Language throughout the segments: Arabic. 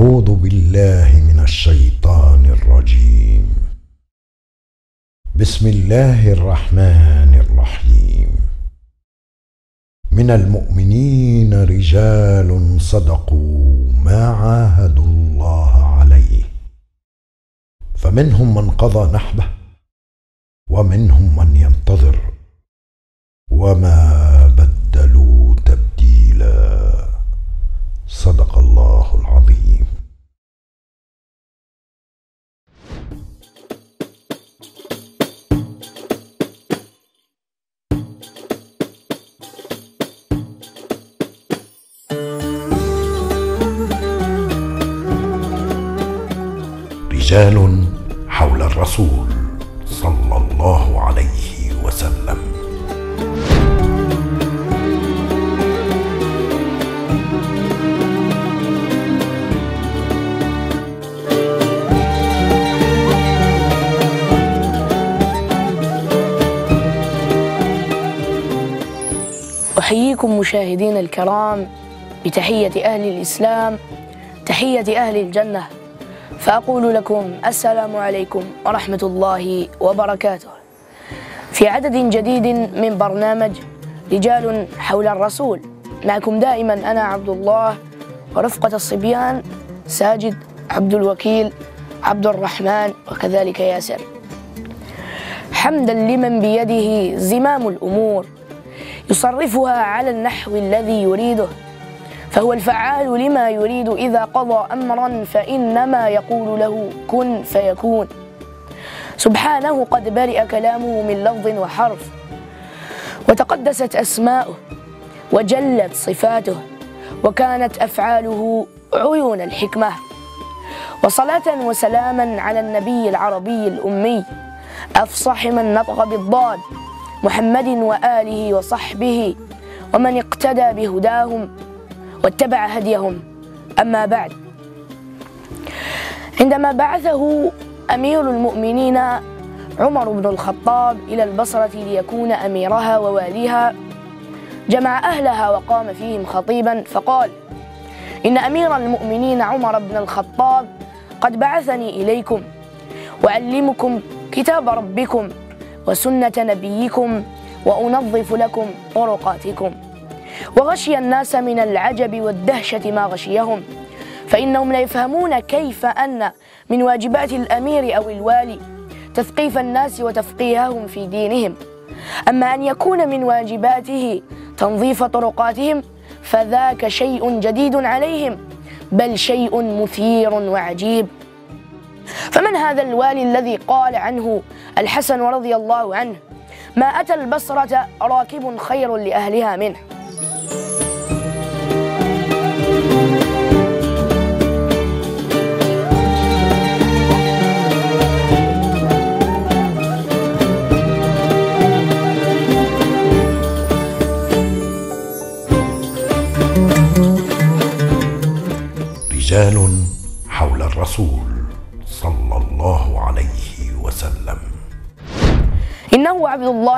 أعوذ بالله من الشيطان الرجيم. بسم الله الرحمن الرحيم. من المؤمنين رجال صدقوا ما عاهدوا الله عليه. فمنهم من قضى نحبه ومنهم من ينتظر. وما رجال حول الرسول صلى الله عليه وسلم. أحييكم مشاهدينا الكرام بتحية أهل الإسلام تحية أهل الجنة. فأقول لكم السلام عليكم ورحمة الله وبركاته. في عدد جديد من برنامج رجال حول الرسول معكم دائما أنا عبد الله ورفقة الصبيان ساجد عبد الوكيل عبد الرحمن وكذلك ياسر. حمدا لمن بيده زمام الأمور يصرفها على النحو الذي يريده. فهو الفعال لما يريد. إذا قضى أمرا فإنما يقول له كن فيكون. سبحانه قد برئ كلامه من لفظ وحرف وتقدست أسماؤه وجلت صفاته وكانت أفعاله عيون الحكمة. وصلاة وسلاما على النبي العربي الأمي أفصح من نطق بالضاد محمد وآله وصحبه ومن اقتدى بهداهم. واتبع هديهم. أما بعد عندما بعثه أمير المؤمنين عمر بن الخطاب إلى البصرة ليكون أميرها وواليها جمع أهلها وقام فيهم خطيبا فقال إن أمير المؤمنين عمر بن الخطاب قد بعثني إليكم وأعلمكم كتاب ربكم وسنة نبيكم وأنظف لكم طرقاتكم. وغشي الناس من العجب والدهشة ما غشيهم. فإنهم لا يفهمون كيف أن من واجبات الأمير أو الوالي تثقيف الناس وتفقيههم في دينهم. أما أن يكون من واجباته تنظيف طرقاتهم فذاك شيء جديد عليهم بل شيء مثير وعجيب. فمن هذا الوالي الذي قال عنه الحسن رضي الله عنه؟ ما أتى البصرة راكب خير لأهلها منه.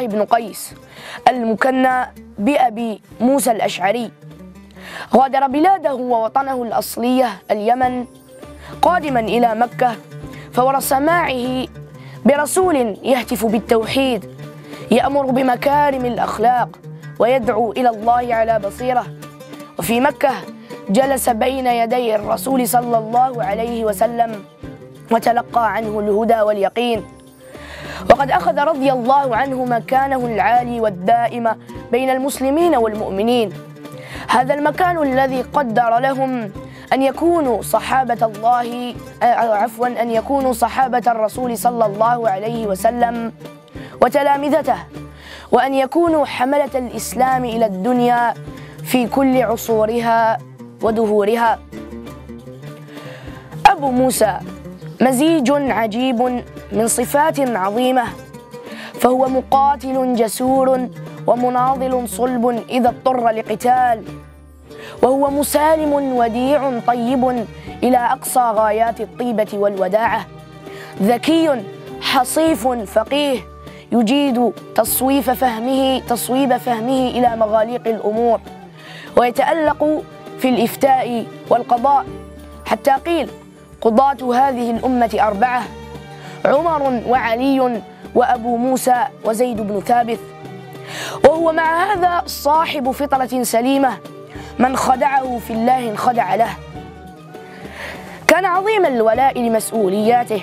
الله بن قيس المكنى بأبي موسى الأشعري. غادر بلاده ووطنه الأصلية اليمن قادما إلى مكة فورث معه برسول يهتف بالتوحيد يأمر بمكارم الأخلاق ويدعو إلى الله على بصيرة. وفي مكة جلس بين يدي الرسول صلى الله عليه وسلم وتلقى عنه الهدى واليقين. وقد أخذ رضي الله عنه مكانه العالي والدائم بين المسلمين والمؤمنين. هذا المكان الذي قدر لهم أن يكونوا صحابة الله عفوا أن يكونوا صحابة الرسول صلى الله عليه وسلم وتلامذته وأن يكونوا حملة الإسلام إلى الدنيا في كل عصورها ودهورها. أبو موسى مزيج عجيب من صفات عظيمة فهو مقاتل جسور ومناضل صلب إذا اضطر لقتال وهو مسالم وديع طيب إلى أقصى غايات الطيبة والوداعة ذكي حصيف فقيه يجيد تصويف فهمه تصويب فهمه إلى مغاليق الأمور ويتألق في الإفتاء والقضاء حتى قيل قضاة هذه الأمة أربعة عمر وعلي وأبو موسى وزيد بن ثابت. وهو مع هذا صاحب فطرة سليمة من خدعه في الله انخدع له. كان عظيم الولاء لمسؤولياته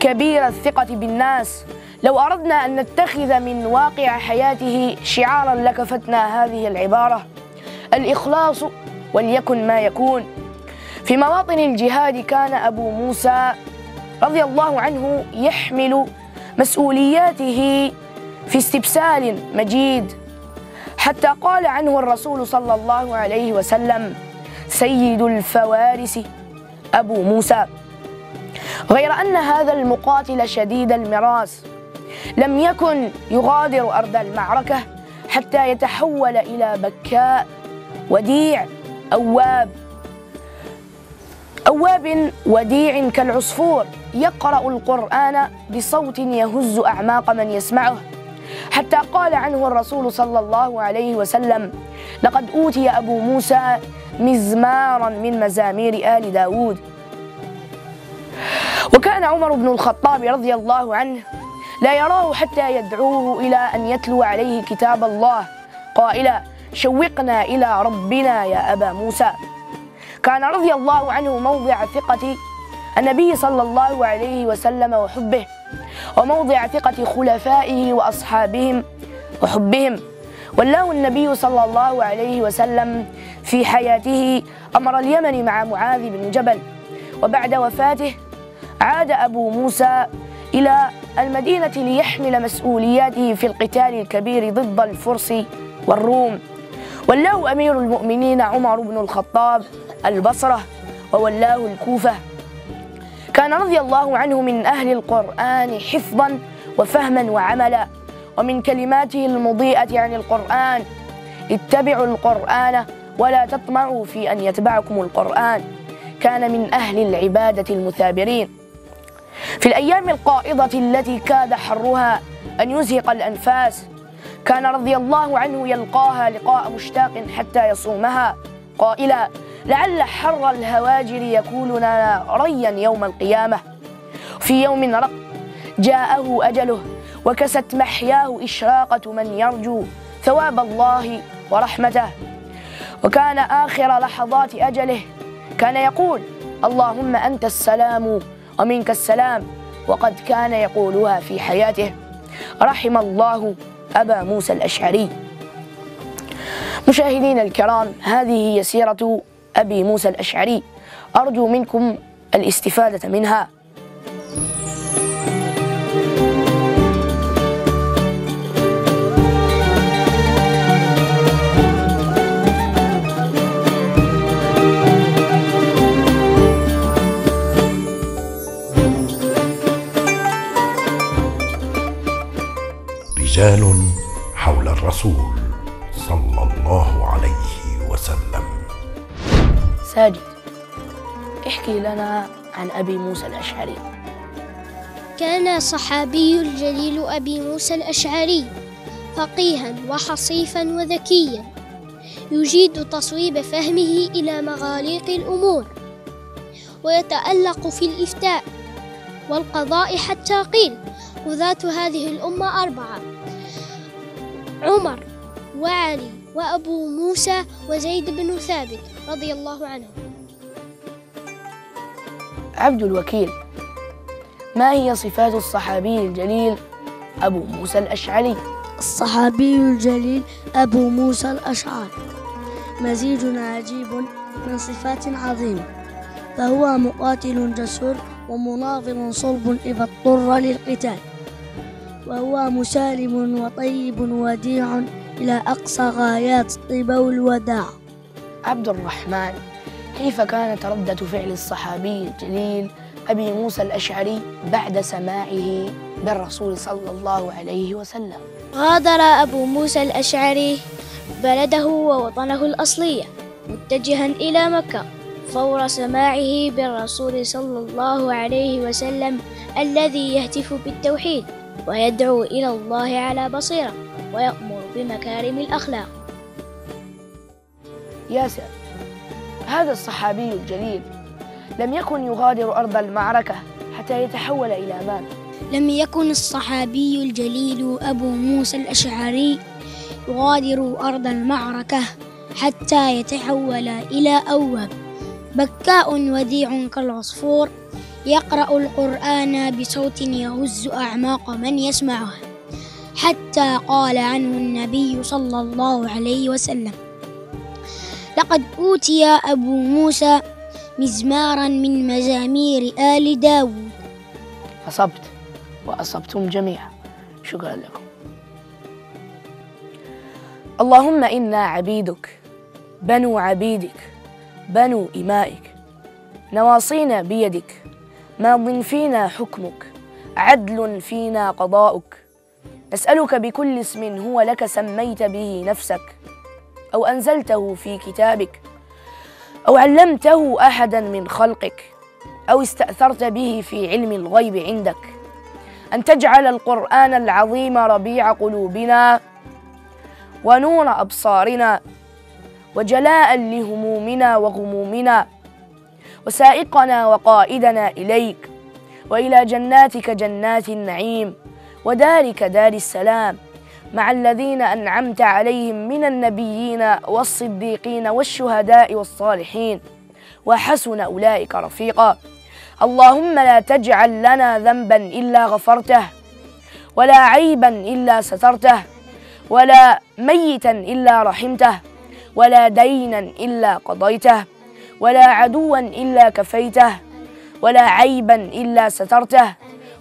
كبير الثقة بالناس. لو أردنا أن نتخذ من واقع حياته شعارا لكفتنا هذه العبارة. الإخلاص وليكن ما يكون. في مواطن الجهاد كان أبو موسى رضي الله عنه يحمل مسؤولياته في استبسال مجيد. حتى قال عنه الرسول صلى الله عليه وسلم سيد الفوارس أبو موسى. غير أن هذا المقاتل شديد المراس لم يكن يغادر أرض المعركة حتى يتحول إلى بكاء وديع أواب. أواب وديع كالعصفور يقرأ القرآن بصوت يهز أعماق من يسمعه. حتى قال عنه الرسول صلى الله عليه وسلم لقد أوتي أبو موسى مزمارا من مزامير آل داود. وكان عمر بن الخطاب رضي الله عنه لا يراه حتى يدعوه إلى أن يتلو عليه كتاب الله قائلا شوقنا إلى ربنا يا أبا موسى. كان رضي الله عنه موضع ثقة النبي صلى الله عليه وسلم وحبه وموضع ثقة خلفائه وأصحابهم وحبهم. ولاه النبي صلى الله عليه وسلم في حياته أمر اليمن مع معاذ بن جبل وبعد وفاته عاد أبو موسى إلى المدينة ليحمل مسؤولياته في القتال الكبير ضد الفرس والروم. ولاه أمير المؤمنين عمر بن الخطاب البصرة وولاه الكوفة. كان رضي الله عنه من أهل القرآن حفظا وفهما وعملا. ومن كلماته المضيئة عن القرآن اتبعوا القرآن ولا تطمعوا في أن يتبعكم القرآن. كان من أهل العبادة المثابرين. في الأيام القائضة التي كاد حرها أن يزهق الأنفاس كان رضي الله عنه يلقاها لقاء مشتاق حتى يصومها. قائلا لعل حر الهواجر يكون لنا ريا يوم القيامة. في يوم رق جاءه أجله وكست محياه إشراقة من يرجو ثواب الله ورحمته. وكان آخر لحظات أجله كان يقول اللهم أنت السلام ومنك السلام. وقد كان يقولها في حياته. رحم الله أبا موسى الأشعري. مشاهدينا الكرام هذه هي سيرة أبي موسى الأشعري. أرجو منكم الاستفادة منها. رجال حول الرسول صلى الله عليه وسلم. ساجد احكي لنا عن أبي موسى الأشعري. كان صحابي الجليل أبي موسى الأشعري فقيها وحصيفا وذكيا يجيد تصويب فهمه إلى مغاليق الأمور ويتألق في الإفتاء والقضاء حتى قيل قضاة هذه الأمة أربعة عمر وعلي وأبو موسى وزيد بن ثابت رضي الله عنهم. عبد الوكيل ما هي صفات الصحابي الجليل أبو موسى الأشعري؟ الصحابي الجليل أبو موسى الأشعري. مزيج عجيب من صفات عظيمة. فهو مقاتل جسور ومناضل صلب إذا اضطر للقتال. وهو مسالم وطيب وديع إلى أقصى غايات الطيبة والوداع عبد الرحمن كيف كانت ردة فعل الصحابي الجليل أبي موسى الأشعري بعد سماعه بالرسول صلى الله عليه وسلم؟ غادر أبو موسى الأشعري بلده ووطنه الأصلية متجها إلى مكة فور سماعه بالرسول صلى الله عليه وسلم الذي يهتف بالتوحيد. ويدعو إلى الله على بصيرة ويأمر بمكارم الأخلاق. ياسر هذا الصحابي الجليل لم يكن يغادر أرض المعركة حتى يتحول إلى مال لم يكن الصحابي الجليل أبو موسى الأشعري يغادر أرض المعركة حتى يتحول إلى أواب. بكاء وديع كالعصفور يقرأ القرآن بصوت يهز أعماق من يسمعه حتى قال عنه النبي صلى الله عليه وسلم لقد أوتي أبو موسى مزمارا من مزامير آل داود. أصبت وأصبتم جميعا. شكرا لكم. اللهم إنا عبيدك بنو عبيدك بنو إمائك نواصينا بيدك ماض فينا حكمك عدل فينا قضاؤك. نسألك بكل اسم هو لك سميت به نفسك أو أنزلته في كتابك أو علمته أحدا من خلقك أو استأثرت به في علم الغيب عندك. أن تجعل القرآن العظيم ربيع قلوبنا ونور أبصارنا وجلاء لهمومنا وغمومنا. وسائقنا وقائدنا إليك وإلى جناتك جنات النعيم ودارك دار السلام. مع الذين أنعمت عليهم من النبيين والصديقين والشهداء والصالحين. وحسن أولئك رفيقا. اللهم لا تجعل لنا ذنبا إلا غفرته ولا عيبا إلا سترته ولا ميتا إلا رحمته ولا دينا إلا قضيته. ولا عدوا إلا كفيته ولا عيبا إلا سترته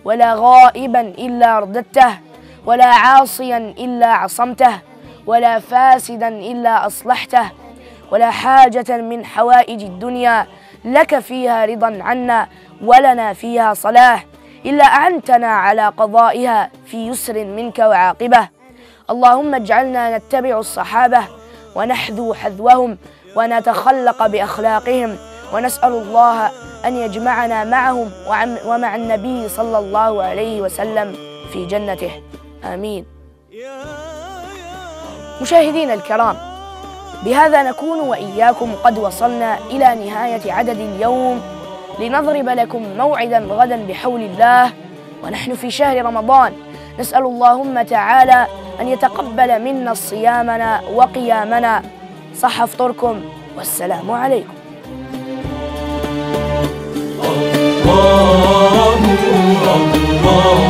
ولا غائبا إلا رددته ولا عاصيا إلا عصمته ولا فاسدا إلا أصلحته ولا حاجة من حوائج الدنيا لك فيها رضا عنا ولنا فيها صلاح إلا أعنتنا على قضائها في يسر منك وعاقبة. اللهم اجعلنا نتبع الصحابة ونحذو حذوهم ونتخلق بأخلاقهم ونسأل الله أن يجمعنا معهم ومع النبي صلى الله عليه وسلم في جنته. آمين. مشاهدينا الكرام بهذا نكون وإياكم قد وصلنا إلى نهاية عدد اليوم. لنضرب لكم موعدا غدا بحول الله ونحن في شهر رمضان. نسأل اللهم تعالى أن يتقبل منا صيامنا وقيامنا. صح فطوركم والسلام عليكم. الله الله